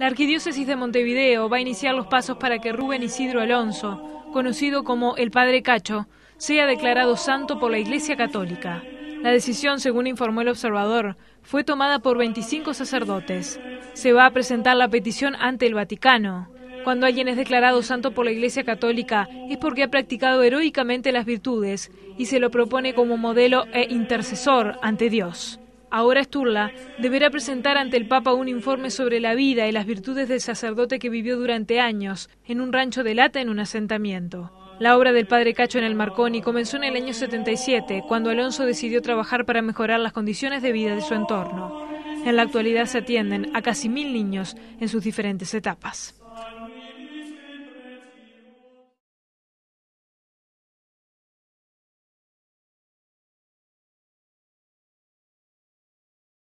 La Arquidiócesis de Montevideo va a iniciar los pasos para que Rubén Isidro Alonso, conocido como el Padre Cacho, sea declarado santo por la Iglesia Católica. La decisión, según informó el observador, fue tomada por 25 sacerdotes. Se va a presentar la petición ante el Vaticano. Cuando alguien es declarado santo por la Iglesia Católica es porque ha practicado heroicamente las virtudes y se lo propone como modelo e intercesor ante Dios. Ahora Sturla deberá presentar ante el Papa un informe sobre la vida y las virtudes del sacerdote que vivió durante años en un rancho de lata en un asentamiento. La obra del padre Cacho en el Marconi comenzó en el año 77, cuando Alonso decidió trabajar para mejorar las condiciones de vida de su entorno. En la actualidad se atienden a casi mil niños en sus diferentes etapas.